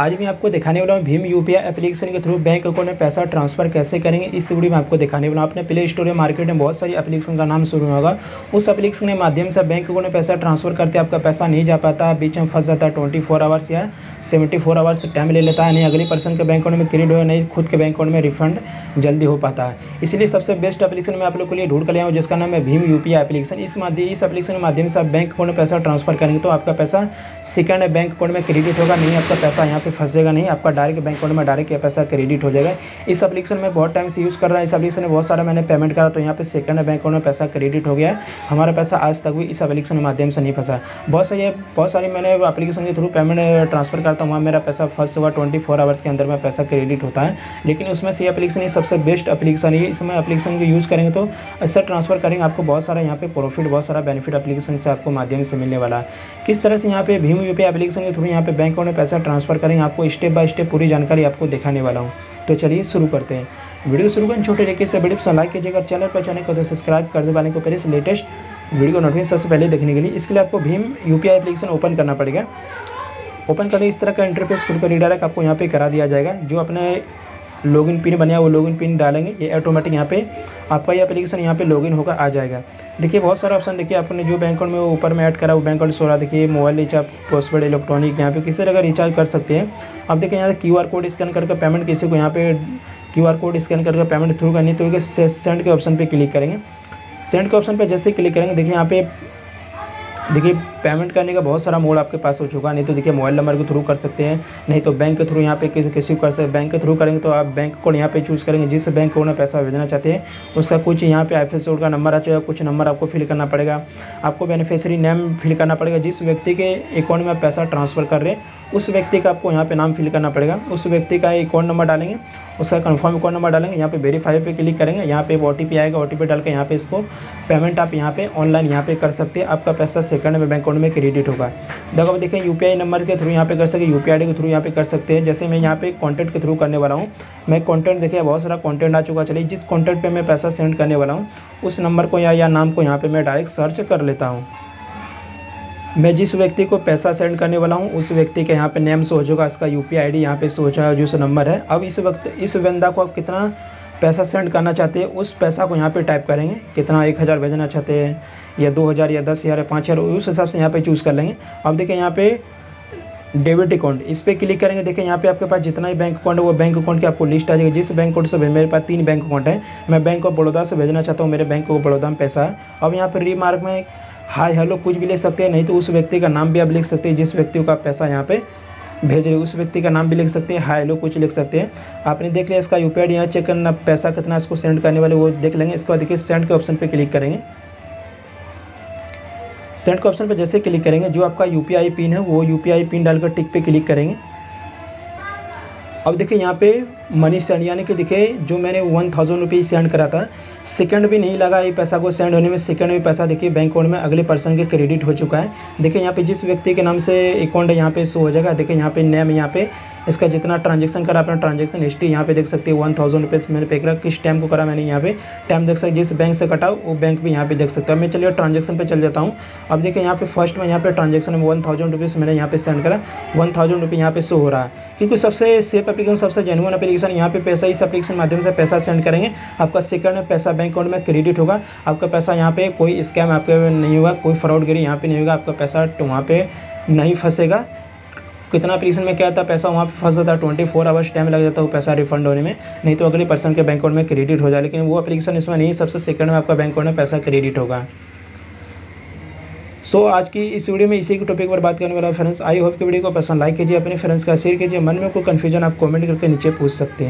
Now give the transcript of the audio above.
आज मैं आपको दिखाने वाला हूँ भीम यूपीआई एप्लीकेशन के थ्रू बैंक अकाउंट में पैसा ट्रांसफ़र कैसे करेंगे। इस वीडियो में आपको दिखाने वाला हूँ। अपने प्ले स्टोर या मार्केट में बहुत सारी एप्लीकेशन का नाम शुरू होगा। उस एप्लीकेशन के माध्यम से बैंक अकाउंट में पैसा ट्रांसफ़र करते आपका पैसा नहीं जा पाता। बीच में फंस जाता है ट्वेंटी आवर्स या सेवेंटी फोर आवर्स टाइम ले लेता है, नहीं, अगले पर्सन के बैंक अकाउंट में क्रेडिट हो नहीं, खुद के बैंक अकाउंट में रिफंड जल्दी हो पाता है। इसलिए सबसे बेस्ट एप्लीकेशन मैं आप लोग के लिए ढूंढ कर लिया हूँ, जिसका नाम है भीम यूपीआई एप्लीकेशन इस माध्यम इस एप्लीकेशन के माध्यम से आप बैंक अकाउंट में पैसा ट्रांसफ़र करेंगे तो आपका पैसा सेकंड बैंक अकाउंट में क्रेडिट होगा, नहीं, आपका पैसा यहाँ पर फंसेगा नहीं, आपका डायरेक्ट बैंक अकाउंट में डायरेक्ट यह पैसा क्रेडिट हो जाएगा। इस एप्लीकेशन में बहुत टाइम से यूज़ कर रहा है, इस एप्लीकेशन में बहुत सारा मैंने पेमेंट करा तो यहाँ पे सेकंड बैंक अकाउंट में पैसा क्रेडिट हो गया हमारा पैसा आज तक भी इस एप्लीकेशन के माध्यम से नहीं फंसा। बहुत सारी बहुत सारी मैंने एप्लीकेशन के थ्रू पेमेंट ट्रांसफ़र करता हूँ, वहाँ मेरा पैसा फ़र्स्ट हुआ ट्वेंटी फोर आवर्स के अंदर में पैसा क्रेडिट होता है। लेकिन उसमें से ये एप्लीकेशन ये सबसे बेस्ट एप्लीकेशन है। इसमें एप्लीकेशन को यूज़ करेंगे तो ऐसा ट्रांसफ़र करेंगे, आपको बहुत सारा यहाँ पे प्रॉफिट बहुत सारा बेनिफिट एप्लीकेशन से आपको माध्यम से मिलने वाला है। किस तरह से यहाँ पे भीम यू एप्लीकेशन के थ्रू यहाँ पे बैंक अकाउंट में पैसा ट्रांसफ़र करेंगे, आपको स्टेप बाय स्टेप पूरी जानकारी आपको दिखाने वाला हूँ। तो चलिए शुरू करते हैं। वीडियो शुरू करें छोटे तरीके से वीडियो लाइक कीजिएगा, चैनल पर चैनल को तो सब्सक्राइब कर दे वाले को पहले लेटेस्ट वीडियो नोटिफिकेशन सबसे पहले देखने के लिए। इसके लिए आपको भीम यू एप्लीकेशन ओपन करना पड़ेगा। ओपन करने इस तरह का इंटरफेस खुल कर रिडायरेक्ट आपको यहाँ पे करा दिया जाएगा। जो अपने लॉगिन पिन बनाया वो लॉगिन पिन डालेंगे। ये ऑटोमेटिक यहाँ पे आपका ये एप्लीकेशन यहाँ पे लॉगिन होकर आ जाएगा। देखिए, बहुत सारा ऑप्शन देखिए, आपने जो बैंक अकाउंट में ऊपर में ऐड करा, वो बैंक अकाउंट सो रहा देखिए मोबाइल रिचार्ज पोस्टपेड इलेक्ट्रॉनिक यहाँ पे किसी तरह का रिचार्ज कर सकते हैं। आप देखिए, यहाँ क्यू कोड स्कैन करके पेमेंट किसी को यहाँ पे क्यूआर कोड स्कैन करके पेमेंट थ्रू करनी तो सेंड के ऑप्शन पर क्लिक करेंगे। सेंड के ऑप्शन पर जैसे क्लिक करेंगे, देखिए, यहाँ पे, देखिए पेमेंट करने का बहुत सारा मोड आपके पास हो चुका नहीं तो देखिए मोबाइल नंबर के थ्रू कर सकते हैं, नहीं तो बैंक के थ्रू यहाँ पे किसी किसी कर सकते बैंक के थ्रू करेंगे तो आप बैंक को यहाँ पे चूज़ करेंगे। जिस बैंक को उन्हें पैसा भेजना चाहते हैं, उसका कुछ यहाँ पे आई एफ़ का नंबर आ जाएगा, कुछ नंबर आपको फिल करना पड़ेगा। आपको बेनिफिशरी नेम फिल करना पड़ेगा। जिस व्यक्ति के अकाउंट में पैसा ट्रांसफ़र कर रहे हैं, उस व्यक्ति का आपको यहाँ पे नाम फिल करना पड़ेगा। उस व्यक्ति का अकाउंट नंबर डालेंगे, उसका कंफर्म अकाउंट नंबर डालेंगे, यहाँ पे वेरीफाई पे क्लिक करेंगे, यहाँ पे ओ आएगा। ओटीपी डाल के यहाँ पे इसको पेमेंट आप यहाँ पे ऑनलाइन यहाँ पे कर सकते हैं। आपका पैसा सेकंड में बैंक अकाउंट में क्रेडिट होगा। देखो अब देखें यू नंबर के थ्रू यहाँ पे कर सकते यू पी के थ्रू यहाँ पे कर सकते हैं। जैसे मैं यहाँ पे कॉन्टेंट के थ्रू करने वाला हूँ। मैं कॉन्टेंट देखिए बहुत सारा कॉन्टेंट आ चुका। चलिए जिस कॉन्टेंट पर मैं पैसा सेंड करने वाला हूँ उस नंबर को या, या नाम को यहाँ पर मैं डायरेक्ट सर्च कर लेता हूँ। मैं जिस व्यक्ति को पैसा सेंड करने वाला हूँ उस व्यक्ति के यहाँ पे नेम जाएगा। इसका यू पी आई डी यहाँ पे जाएगा जो नंबर है। अब इस वक्त इस बंदा को आप कितना पैसा सेंड करना चाहते हैं, उस पैसा को यहाँ पे टाइप करेंगे। कितना? एक हज़ार भेजना चाहते हैं, या दो हज़ार, या दस हज़ार, या पाँच हज़ार, उस हिसाब से यहाँ पे चूज़ कर लेंगे। अब देखिए यहाँ पे डेबिट अकाउंट इस पर क्लिक करेंगे। देखिए यहाँ पे आपके पास जितना ही बैंक अकाउंट है, वो बैंक अकाउंट की आपको लिस्ट आ जाएगी। जिस बैंक अकाउंट से मेरे पास तीन बैंक अकाउंट है, मैं बैंक ऑफ़ बड़ौदा से भेजना चाहता हूँ, मेरे बैंक ऑफ़ बड़ौदा में पैसा है। अब यहाँ पर रीमार्क में हाय हेलो कुछ भी लिख सकते हैं, नहीं तो उस व्यक्ति का नाम भी आप लिख सकते हैं, जिस व्यक्ति का पैसा यहाँ पे भेज रहे उस व्यक्ति का नाम भी लिख सकते हैं हाई लो कुछ लिख सकते हैं। आपने देख लिया इसका यू पी यहाँ चेक करना, पैसा कितना इसको सेंड करने वाले, वो देख लेंगे। इसके बाद देखिए सेंड के ऑप्शन पर क्लिक करेंगे। सेंड के ऑप्शन पर जैसे क्लिक करेंगे, जो आपका यूपीआई पिन है, वो यूपीआई पिन डालकर टिक पे क्लिक करेंगे। अब देखिए, यहाँ पे मनी सेंड यानी कि देखिए, जो मैंने वन थाउज़ेंड रुपीज़ सेंड करा था सेकंड भी नहीं लगा, ये पैसा को सेंड होने में सेकंड भी पैसा देखिए बैंक अकाउंट में अगले पर्सन के क्रेडिट हो चुका है। देखिए, यहाँ पे जिस व्यक्ति के नाम से अकाउंट यहाँ पे शो हो जाएगा, देखिए, यहाँ पे नेम यहाँ पे, इसका जितना ट्रांजेक्शन करा, अपना ट्रांजेक्शन हिस्ट्री यहाँ पे देख सकते हैं वन थाउज़ेंड रुपीज़ मैंने पे करा, किस टाइम को करा मैंने यहाँ पे टाइम देख सकते जिस बैंक से कटा, वो बैंक भी यहाँ पे देख सकते हैं। मैं चलिए ट्रांजेक्शन पे चल जाता हूँ। अब देखिए, यहाँ पे फ़र्स्ट में यहाँ पे ट्रांजेक्शन में वन थाउज़ेंड रुपीज़ मैंने यहाँ पे सेंड करा वन थाउज़ेंड रुपये यहाँ पे शो हो रहा है। क्योंकि सबसे सेफ़ एप्लीकेशन सबसे जेनुअन एप्लीकेशन यहाँ पे पैसा इस एप्लीकेशन माध्यम से पैसा सेंड करेंगे। आपका सेकंड में पैसा बैंक अकाउंट में क्रेडिट होगा। आपका पैसा यहाँ पे कोई स्कैम आपके नहीं होगा, कोई फ्रॉडगिरी यहाँ पे नहीं होगा। आपका पैसा वहाँ पे नहीं फंसेगा। कितना एप्लीकेशन में क्या था, पैसा वहाँ फंस जाता है ट्वेंटी फोर आवर्स टाइम लग जाता है वो पैसा रिफंड होने में। नहीं तो अगले पर्सन के बैंक अकाउंट में क्रेडिट हो जाए, लेकिन वो एप्लीकेशन इसमें नहीं, सबसे सेकंड में आपका बैंक अकाउंट में पैसा क्रेडिट होगा। सो आज की इस वीडियो में इसी के टॉपिक पर बात करने वाला फ्रेंड्स आई होप की वीडियो को पसंद लाइक कीजिए, अपने फ्रेंड्स का शेयर कीजिए। मन में कोई कन्फ्यूज़न आप कमेंट करके नीचे पूछ सकते हैं।